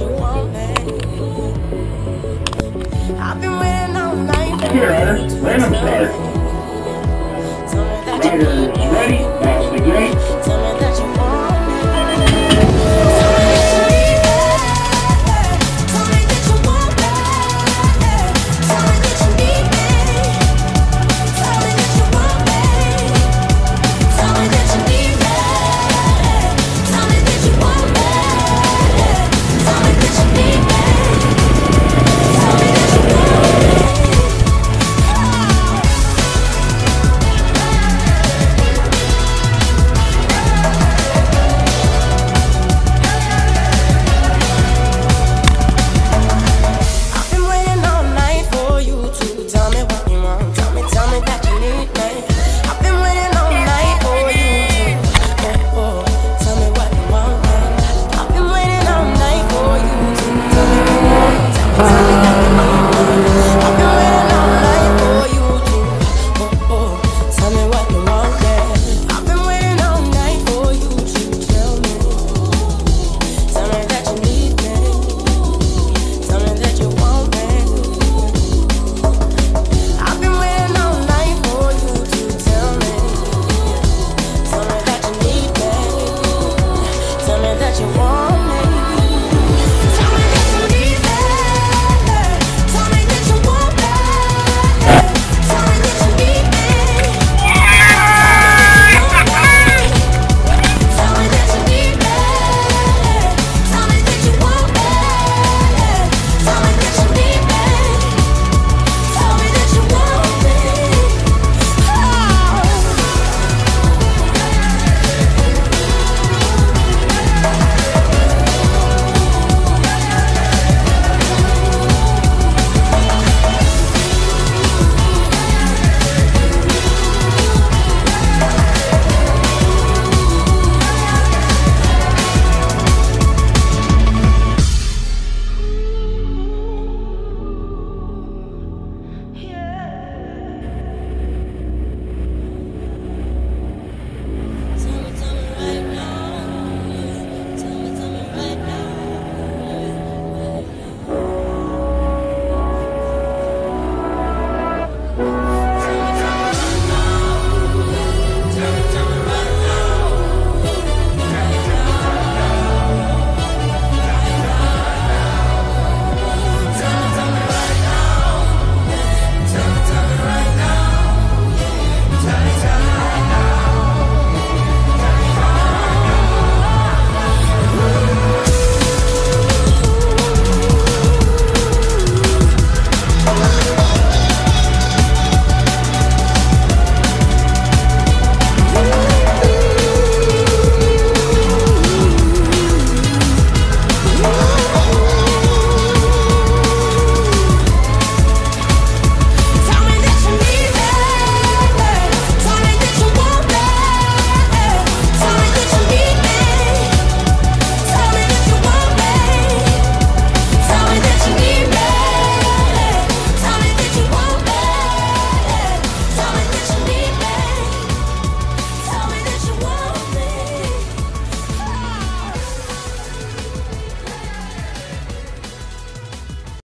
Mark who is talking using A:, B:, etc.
A: you want me. I've been waiting all night for
B: Here, Hunter.
A: you to
B: Random
A: tell
B: start. 的
A: 酒窝